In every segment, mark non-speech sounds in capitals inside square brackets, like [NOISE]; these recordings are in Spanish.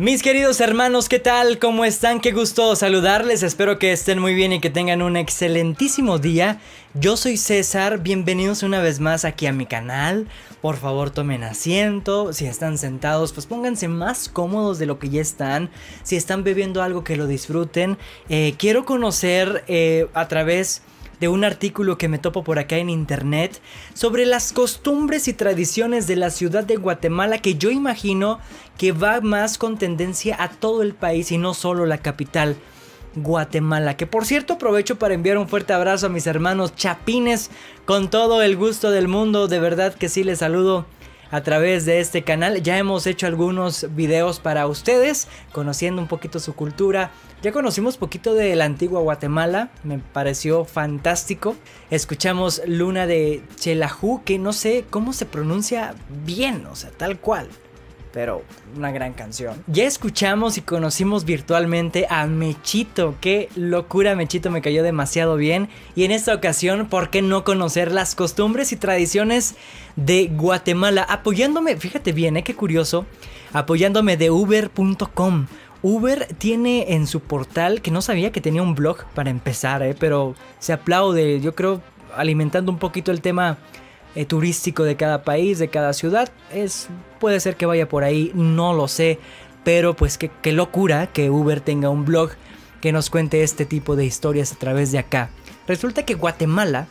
Mis queridos hermanos, ¿qué tal? ¿Cómo están? Qué gusto saludarles. Espero que estén muy bien y que tengan un excelentísimo día. Yo soy César, bienvenidos una vez más aquí a mi canal. Por favor tomen asiento, si están sentados pues pónganse más cómodos de lo que ya están. Si están bebiendo algo que lo disfruten. Eh, quiero conocer eh, a través de un artículo que me topo por acá en internet sobre las costumbres y tradiciones de la ciudad de Guatemala que yo imagino que va más con tendencia a todo el país y no solo la capital. Guatemala. Que por cierto aprovecho para enviar un fuerte abrazo a mis hermanos chapines con todo el gusto del mundo. De verdad que sí les saludo a través de este canal. Ya hemos hecho algunos videos para ustedes, conociendo un poquito su cultura. Ya conocimos poquito de la antigua Guatemala, me pareció fantástico. Escuchamos Luna de Chelajú, que no sé cómo se pronuncia bien, o sea, tal cual pero una gran canción. Ya escuchamos y conocimos virtualmente a Mechito. Qué locura, Mechito me cayó demasiado bien. Y en esta ocasión, ¿por qué no conocer las costumbres y tradiciones de Guatemala? Apoyándome, fíjate bien, ¿eh? qué curioso, apoyándome de uber.com. Uber tiene en su portal, que no sabía que tenía un blog para empezar, ¿eh? pero se aplaude, yo creo, alimentando un poquito el tema eh, turístico de cada país, de cada ciudad. Es, puede ser que vaya por ahí, no lo sé. Pero pues qué, qué locura que Uber tenga un blog que nos cuente este tipo de historias a través de acá. Resulta que Guatemala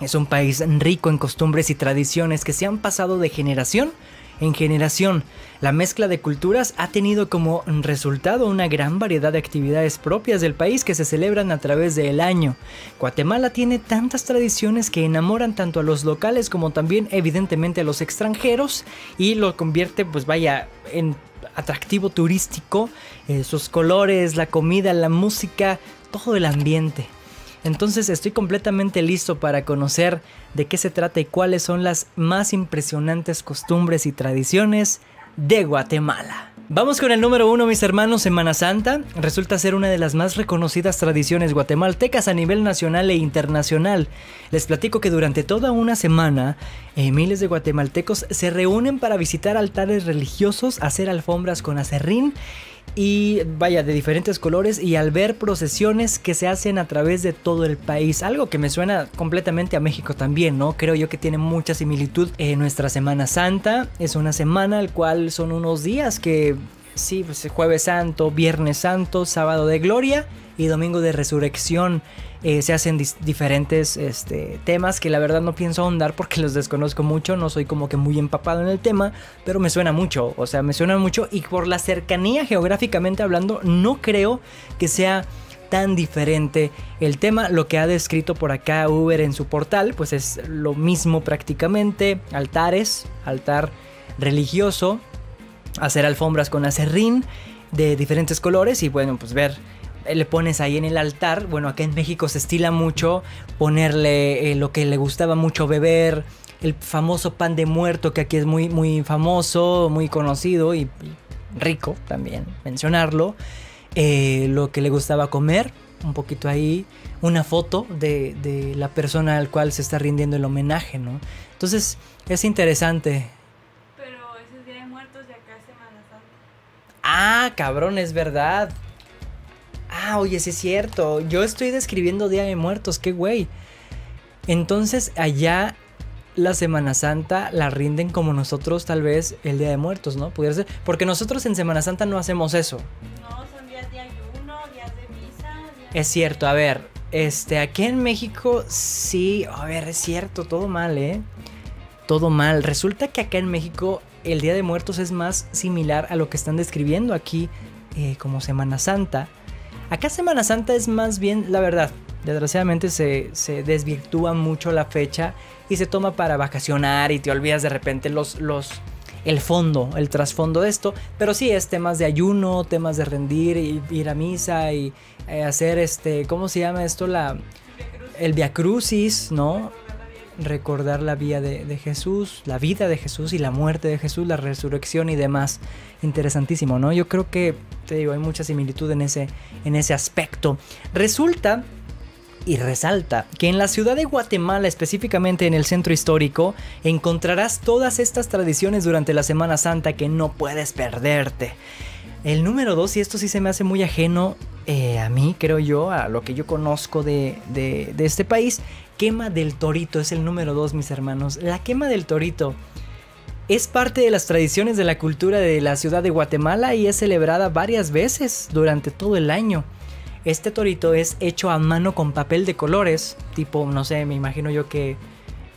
es un país rico en costumbres y tradiciones que se han pasado de generación en generación. La mezcla de culturas ha tenido como resultado una gran variedad de actividades propias del país que se celebran a través del año. Guatemala tiene tantas tradiciones que enamoran tanto a los locales como también evidentemente a los extranjeros y lo convierte pues vaya en atractivo turístico, eh, sus colores, la comida, la música, todo el ambiente. Entonces estoy completamente listo para conocer de qué se trata y cuáles son las más impresionantes costumbres y tradiciones de Guatemala. Vamos con el número uno, mis hermanos, Semana Santa. Resulta ser una de las más reconocidas tradiciones guatemaltecas a nivel nacional e internacional. Les platico que durante toda una semana, eh, miles de guatemaltecos se reúnen para visitar altares religiosos, hacer alfombras con acerrín y vaya de diferentes colores y al ver procesiones que se hacen a través de todo el país, algo que me suena completamente a México también, ¿no? Creo yo que tiene mucha similitud en nuestra Semana Santa, es una semana al cual son unos días que sí, pues jueves santo, viernes santo, sábado de gloria y domingo de resurrección. Eh, se hacen diferentes este, temas que la verdad no pienso ahondar porque [LAUGHS] los desconozco mucho, no soy como que muy empapado en el tema, pero me suena mucho, o sea, me suena mucho y por la cercanía geográficamente hablando, no creo que sea tan diferente el tema. Lo que ha descrito por acá Uber en su portal, pues es lo mismo prácticamente, altares, altar religioso, hacer alfombras con acerrín de diferentes colores y bueno, pues ver le pones ahí en el altar. Bueno, acá en México se estila mucho ponerle eh, lo que le gustaba mucho beber, el famoso pan de muerto que aquí es muy, muy famoso, muy conocido y, rico también mencionarlo. Eh, lo que le gustaba comer, un poquito ahí, una foto de, de, la persona al cual se está rindiendo el homenaje, ¿no? Entonces es interesante. Pero ese es Día de Muertos y acá Semana Santa. Ah, cabrón, es verdad. Ah, oye, sí es cierto. Yo estoy describiendo Día de Muertos, qué güey. Entonces allá la Semana Santa la rinden como nosotros tal vez el Día de Muertos, ¿no? Pudiera ser. Porque nosotros en Semana Santa no hacemos eso. No, son días de ayuno, días de misa. días- Es cierto, a ver, este, aquí en México sí, a ver, es cierto, todo mal, ¿eh? Todo mal. Resulta que acá en México el Día de Muertos es más similar a lo que están describiendo aquí eh, como Semana Santa. Acá Semana Santa es más bien, la verdad, desgraciadamente se, se desvirtúa mucho la fecha y se toma para vacacionar y te olvidas de repente los, los, el fondo, el trasfondo de esto. Pero sí es temas de ayuno, temas de rendir, y, ir a misa y eh, hacer este, ¿cómo se llama esto? La, el Via Crucis, ¿no? Recordar la de, de Jesús, la vida de Jesús y la muerte de Jesús, la resurrección y demás. Interesantísimo, ¿no? Yo creo que, te digo, hay mucha similitud en ese, en ese aspecto. Resulta y resalta que en la ciudad de Guatemala, específicamente en el centro histórico, encontrarás todas estas tradiciones durante la Semana Santa que no puedes perderte. El número dos, y esto sí se me hace muy ajeno eh, a mí, creo yo, a lo que yo conozco de, de, de este país, quema del torito es el número dos, mis hermanos. La quema del torito es parte de las tradiciones de la cultura de la ciudad de Guatemala y es celebrada varias veces durante todo el año. Este torito es hecho a mano con papel de colores, tipo, no sé, me imagino yo que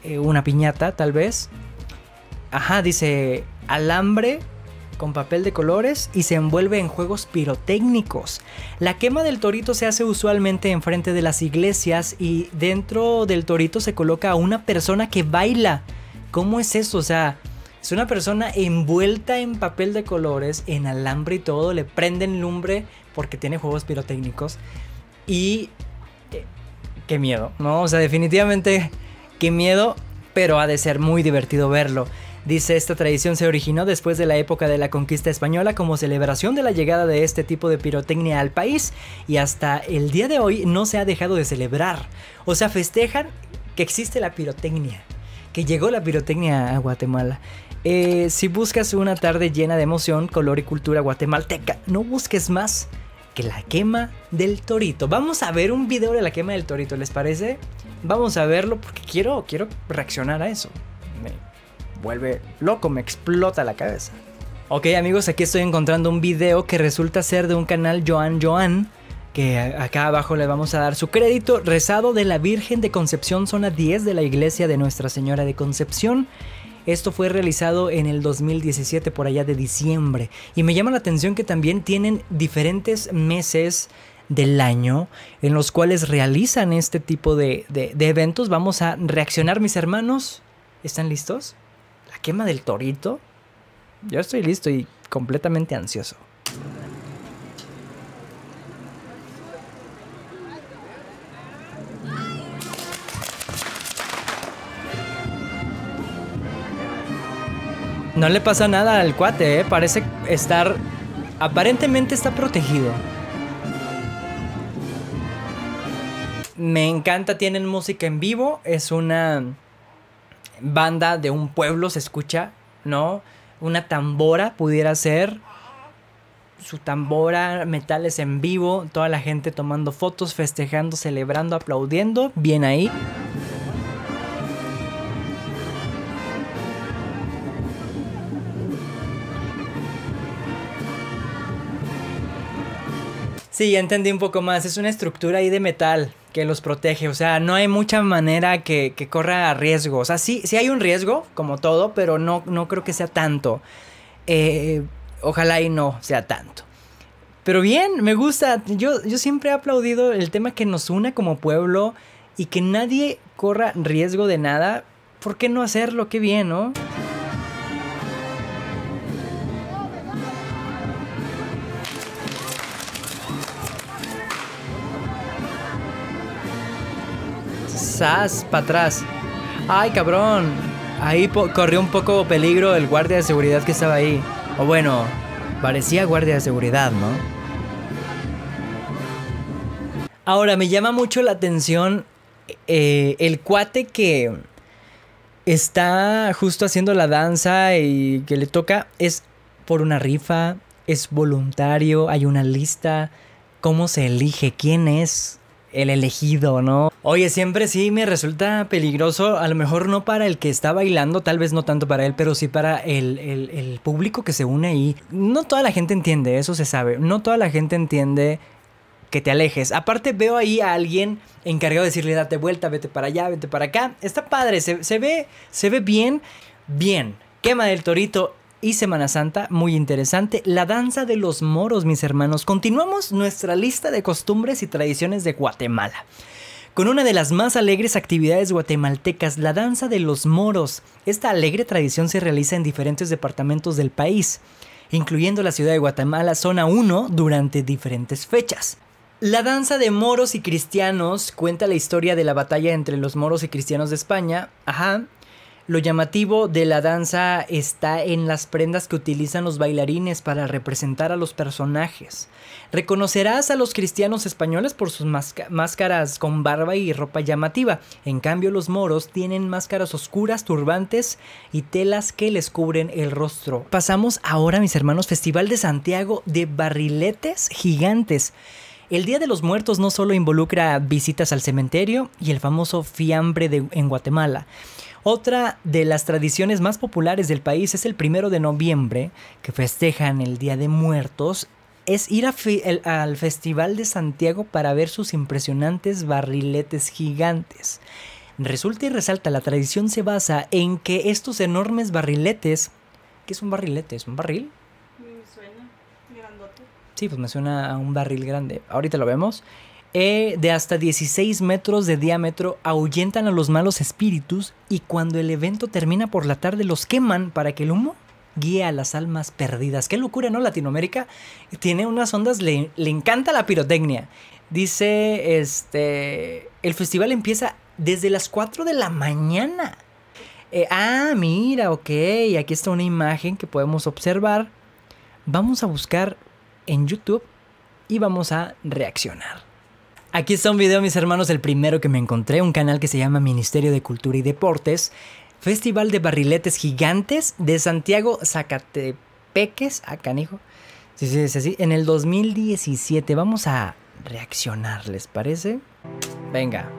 eh, una piñata tal vez. Ajá, dice alambre con papel de colores y se envuelve en juegos pirotécnicos. La quema del torito se hace usualmente enfrente de las iglesias y dentro del torito se coloca a una persona que baila. ¿Cómo es eso? O sea, es una persona envuelta en papel de colores, en alambre y todo, le prenden lumbre porque tiene juegos pirotécnicos. Y... Eh, qué miedo, ¿no? O sea, definitivamente qué miedo, pero ha de ser muy divertido verlo. Dice, esta tradición se originó después de la época de la conquista española como celebración de la llegada de este tipo de pirotecnia al país y hasta el día de hoy no se ha dejado de celebrar. O sea, festejan que existe la pirotecnia, que llegó la pirotecnia a Guatemala. Eh, si buscas una tarde llena de emoción, color y cultura guatemalteca, no busques más que la quema del torito. Vamos a ver un video de la quema del torito, ¿les parece? Vamos a verlo porque quiero, quiero reaccionar a eso. Vuelve loco, me explota la cabeza. Ok amigos, aquí estoy encontrando un video que resulta ser de un canal Joan Joan. Que acá abajo le vamos a dar su crédito. Rezado de la Virgen de Concepción, zona 10 de la iglesia de Nuestra Señora de Concepción. Esto fue realizado en el 2017 por allá de diciembre. Y me llama la atención que también tienen diferentes meses del año en los cuales realizan este tipo de, de, de eventos. Vamos a reaccionar mis hermanos. ¿Están listos? Quema del torito. Yo estoy listo y completamente ansioso. No le pasa nada al cuate, ¿eh? Parece estar... Aparentemente está protegido. Me encanta, tienen música en vivo. Es una banda de un pueblo, se escucha, ¿no? Una tambora pudiera ser. Su tambora, metales en vivo, toda la gente tomando fotos, festejando, celebrando, aplaudiendo. Bien ahí. Sí, ya entendí un poco más. Es una estructura ahí de metal que los protege. O sea, no hay mucha manera que, que corra riesgo. O sea, sí, sí hay un riesgo, como todo, pero no, no creo que sea tanto. Eh, ojalá y no sea tanto. Pero bien, me gusta. Yo, yo siempre he aplaudido el tema que nos une como pueblo y que nadie corra riesgo de nada. ¿Por qué no hacerlo? Qué bien, ¿no? Sas para atrás. Ay, cabrón. Ahí corrió un poco peligro el guardia de seguridad que estaba ahí. O bueno, parecía guardia de seguridad, ¿no? Ahora, me llama mucho la atención eh, el cuate que está justo haciendo la danza y que le toca es por una rifa, es voluntario, hay una lista, cómo se elige, quién es el elegido, ¿no? Oye, siempre sí me resulta peligroso, a lo mejor no para el que está bailando, tal vez no tanto para él, pero sí para el, el, público que se une ahí. No toda la gente entiende, eso se sabe, no toda la gente entiende que te alejes. Aparte veo ahí a alguien encargado de decirle date vuelta, vete para allá, vete para acá. Está padre, se, se ve, se ve bien, bien. Quema del Torito y Semana Santa, muy interesante. La danza de los moros, mis hermanos. Continuamos nuestra lista de costumbres y tradiciones de Guatemala. Con una de las más alegres actividades guatemaltecas, la danza de los moros. Esta alegre tradición se realiza en diferentes departamentos del país, incluyendo la ciudad de Guatemala, zona 1, durante diferentes fechas. La danza de moros y cristianos cuenta la historia de la batalla entre los moros y cristianos de España, ajá, Lo llamativo de la danza está en las prendas que utilizan los bailarines para representar a los personajes. Reconocerás a los cristianos españoles por sus máscaras con barba y ropa llamativa. En cambio, los moros tienen máscaras oscuras, turbantes y telas que les cubren el rostro. Pasamos ahora, mis hermanos, Festival de Santiago de barriletes gigantes. El Día de los Muertos no solo involucra visitas al cementerio y el famoso fiambre en Guatemala. Otra de las tradiciones más populares del país es el primero de noviembre, que festejan el Día de Muertos, es ir al Festival de Santiago para ver sus impresionantes barriletes gigantes. Resulta y resalta, la tradición se basa en que estos enormes barriletes, ¿qué es un barrilete? ¿Es un barril? Me suena grandote. Sí, pues me suena a un barril grande. Ahorita lo vemos. E de hasta 16 metros de diámetro ahuyentan a los malos espíritus y cuando el evento termina por la tarde los queman para que el humo guíe a las almas perdidas. Qué locura, ¿no? Latinoamérica tiene unas ondas, le, encanta la pirotecnia. Dice, este, el festival empieza desde las 4 de la mañana. Eh, ah, mira, ok, aquí está una imagen que podemos observar. Vamos a buscar en YouTube y vamos a reaccionar. Aquí está un video, mis hermanos, el primero que me encontré, un canal que se llama Ministerio de Cultura y Deportes, Festival de Barriletes Gigantes de Santiago Zacatepeques, acá, hijo. Sí, sí, sí, sí, en el 2017. Vamos a reaccionar, ¿les parece? Venga.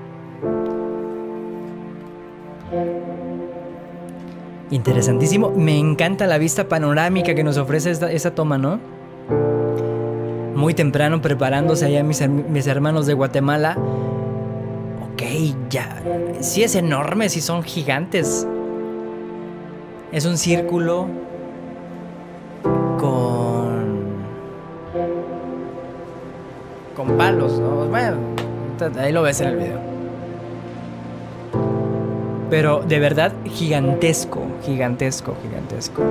Interesantísimo. Me encanta la vista panorámica que nos ofrece esta, toma, ¿no? Muy temprano preparándose allá mis, mis hermanos de Guatemala. Ok, ya. Sí es enorme, sí son gigantes. Es un círculo con... con palos, ¿no? Bueno, ahí lo ves en el video. Pero de verdad gigantesco, gigantesco, gigantesco.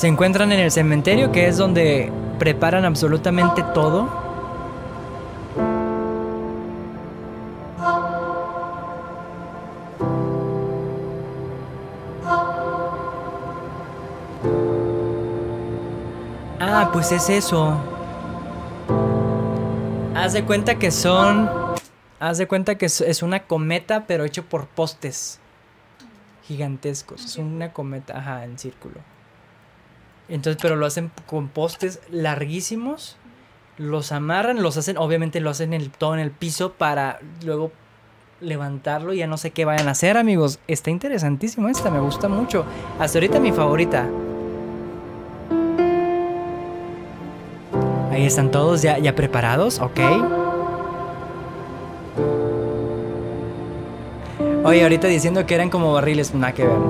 Se encuentran en el cementerio, que es donde preparan absolutamente todo. Ah, pues es eso. Haz de cuenta que son. Haz de cuenta que es una cometa, pero hecho por postes gigantescos. Es una cometa, ajá, en círculo. Entonces, pero lo hacen con postes larguísimos, los amarran, los hacen, obviamente lo hacen el, todo en el piso para luego levantarlo. Ya no sé qué vayan a hacer, amigos. Está interesantísimo esta, me gusta mucho. Hasta ahorita mi favorita. Ahí están todos ya, ya preparados, ok. Oye, ahorita diciendo que eran como barriles, nada que ver.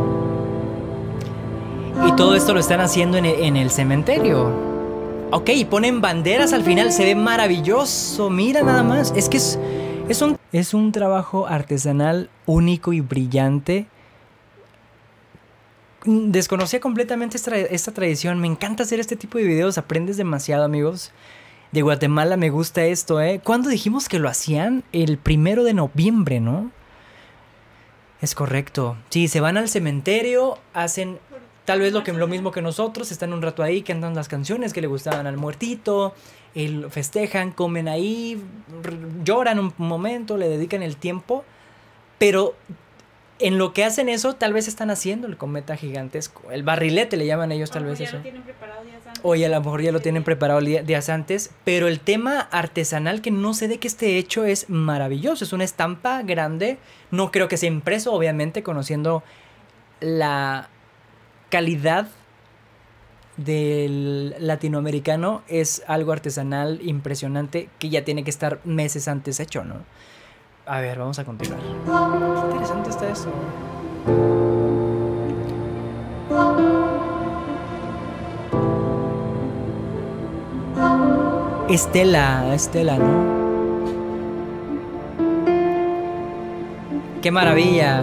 Todo esto lo están haciendo en el, cementerio. Ok, ponen banderas al final, se ve maravilloso. Mira nada más. Es que es, es, un, es un trabajo artesanal único y brillante. Desconocía completamente esta, esta tradición. Me encanta hacer este tipo de videos. Aprendes demasiado, amigos. De Guatemala me gusta esto, ¿eh? ¿Cuándo dijimos que lo hacían? El primero de noviembre, ¿no? Es correcto. Sí, se van al cementerio, hacen Tal vez lo, que, lo mismo que nosotros, están un rato ahí, cantan las canciones que le gustaban al muertito, el, festejan, comen ahí, lloran un momento, le dedican el tiempo, pero en lo que hacen eso, tal vez están haciendo el cometa gigantesco. El barrilete le llaman ellos, tal vez ya eso. Lo tienen preparado días antes. O a lo mejor ya lo tienen preparado días antes. Pero el tema artesanal, que no sé de qué esté hecho, es maravilloso. Es una estampa grande. No creo que sea impreso, obviamente, conociendo la calidad del latinoamericano es algo artesanal impresionante que ya tiene que estar meses antes hecho, ¿no? A ver, vamos a continuar. Qué interesante está eso. Estela, Estela, ¿no? Qué maravilla.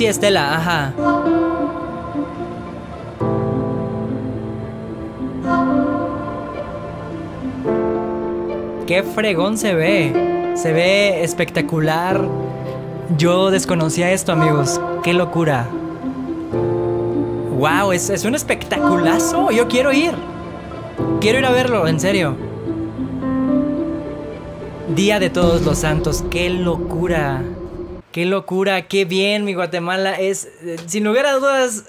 Sí, Estela, ajá. Qué fregón se ve. Se ve espectacular. Yo desconocía esto, amigos. Qué locura. Wow, es, es un espectaculazo. Yo quiero ir. Quiero ir a verlo, en serio. Día de Todos los Santos. Qué locura. Qué locura. Qué bien, mi Guatemala. Es, sin lugar a dudas,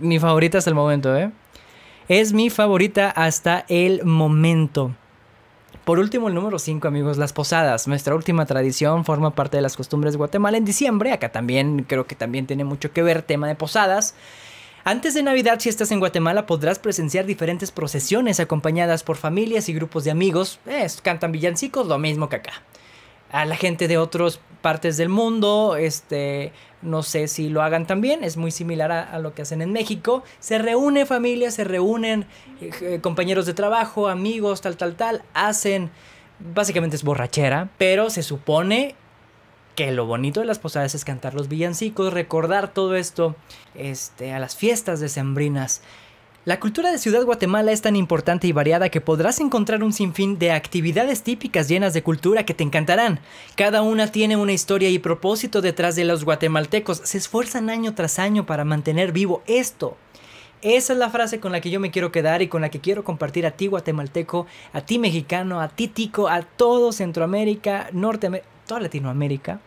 mi favorita hasta el momento, ¿eh? Es mi favorita hasta el momento. Por último, el número 5, amigos, las posadas. Nuestra última tradición forma parte de las costumbres de Guatemala en diciembre. Acá también creo que también tiene mucho que ver tema de posadas. Antes de Navidad, si estás en Guatemala, podrás presenciar diferentes procesiones acompañadas por familias y grupos de amigos. Cantan villancicos, lo mismo que acá. A la gente de otras partes del mundo, este, no sé si lo hagan también, es muy similar a, lo que hacen en México. Se reúne familia, se reúnen eh, compañeros de trabajo, amigos, tal, tal, tal, hacen, básicamente es borrachera, pero se supone que lo bonito de las posadas es cantar los villancicos, recordar todo esto este, a las fiestas decembrinas. La cultura de Ciudad Guatemala es tan importante y variada que podrás encontrar un sinfín de actividades típicas llenas de cultura que te encantarán. Cada una tiene una historia y propósito detrás de los guatemaltecos. Se esfuerzan año tras año para mantener vivo esto. Esa es la frase con la que yo me quiero quedar y con la que quiero compartir a ti guatemalteco, a ti mexicano, a ti tico, a todo Centroamérica, Norteamérica, toda Latinoamérica.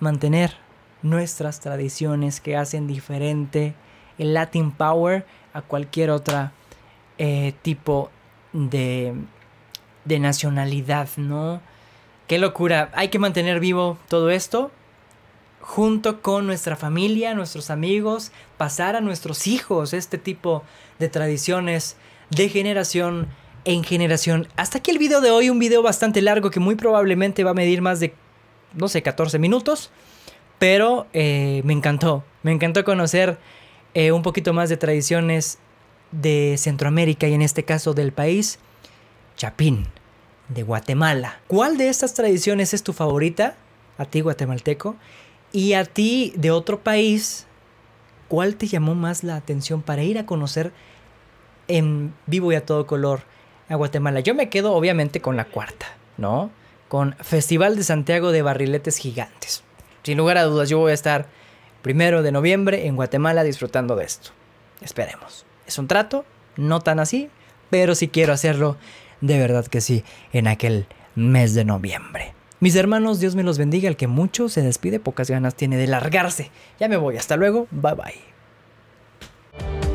Mantener nuestras tradiciones que hacen diferente el Latin Power a cualquier otra eh, tipo de, de nacionalidad, ¿no? Qué locura. Hay que mantener vivo todo esto junto con nuestra familia, nuestros amigos, pasar a nuestros hijos este tipo de tradiciones de generación en generación. Hasta aquí el video de hoy, un video bastante largo que muy probablemente va a medir más de, no sé, 14 minutos. Pero eh, me encantó, me encantó conocer eh, un poquito más de tradiciones de Centroamérica y en este caso del país Chapín, de Guatemala. ¿Cuál de estas tradiciones es tu favorita? A ti guatemalteco. Y a ti de otro país, ¿cuál te llamó más la atención para ir a conocer en vivo y a todo color a Guatemala? Yo me quedo obviamente con la cuarta, ¿no? Con Festival de Santiago de Barriletes Gigantes. Sin lugar a dudas, yo voy a estar primero de noviembre en Guatemala disfrutando de esto. Esperemos. Es un trato, no tan así, pero si quiero hacerlo, de verdad que sí, en aquel mes de noviembre. Mis hermanos, Dios me los bendiga, el que mucho se despide, pocas ganas tiene de largarse. Ya me voy, hasta luego, bye bye.